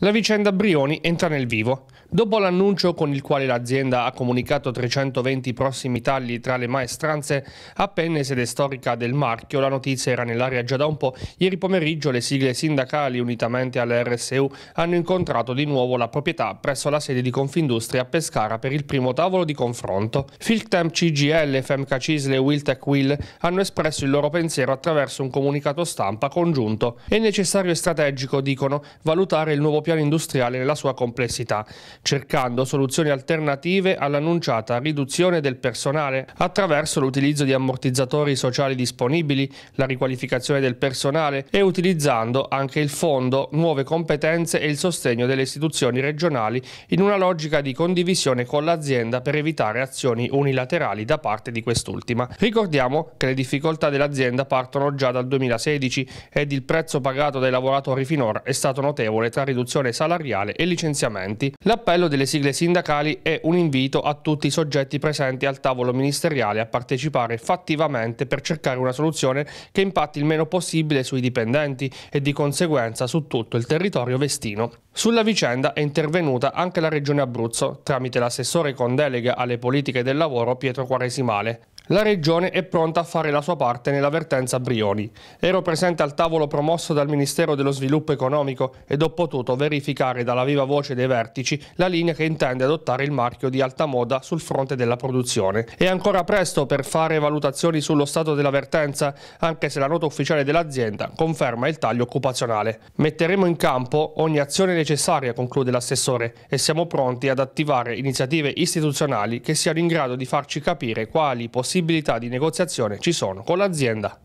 La vicenda Brioni entra nel vivo. Dopo l'annuncio con il quale l'azienda ha comunicato 320 prossimi tagli tra le maestranze a Penne, sede storica del marchio, la notizia era nell'aria già da un po'. Ieri pomeriggio le sigle sindacali, unitamente alle RSU, hanno incontrato di nuovo la proprietà presso la sede di Confindustria a Pescara per il primo tavolo di confronto. Filtemp CGL, FMK Cisle e Wiltec Will hanno espresso il loro pensiero attraverso un comunicato stampa congiunto. È necessario e strategico, dicono, valutare il nuovo piano industriale nella sua complessità, cercando soluzioni alternative all'annunciata riduzione del personale attraverso l'utilizzo di ammortizzatori sociali disponibili, la riqualificazione del personale e utilizzando anche il fondo, nuove competenze e il sostegno delle istituzioni regionali in una logica di condivisione con l'azienda per evitare azioni unilaterali da parte di quest'ultima. Ricordiamo che le difficoltà dell'azienda partono già dal 2016 ed il prezzo pagato dai lavoratori finora è stato notevole tra riduzione riduzione salariale e licenziamenti. L'appello delle sigle sindacali è un invito a tutti i soggetti presenti al tavolo ministeriale a partecipare fattivamente per cercare una soluzione che impatti il meno possibile sui dipendenti e di conseguenza su tutto il territorio vestino. Sulla vicenda è intervenuta anche la Regione Abruzzo tramite l'assessore con delega alle politiche del lavoro Pietro Quaresimale. La Regione è pronta a fare la sua parte nell'avvertenza Brioni. Ero presente al tavolo promosso dal Ministero dello Sviluppo Economico ed ho potuto verificare dalla viva voce dei vertici la linea che intende adottare il marchio di alta moda sul fronte della produzione. È ancora presto per fare valutazioni sullo stato dell'avvertenza, anche se la nota ufficiale dell'azienda conferma il taglio occupazionale. Metteremo in campo ogni azione necessaria, conclude l'assessore, e siamo pronti ad attivare iniziative istituzionali che siano in grado di farci capire quali possibilità possibilità di negoziazione ci sono con l'azienda.